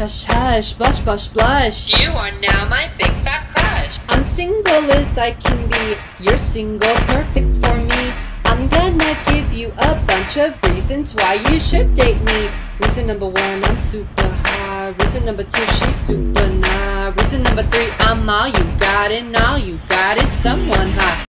hush, hush, blush, blush, blush. You are now my big fat crush. I'm single as I can be. You're single, perfect for me. I'm gonna give you a bunch of reasons why you should date me. Reason number one, I'm super high. Reason number two, she's super nice. Reason number three, I'm all you got, and all you got is someone hot.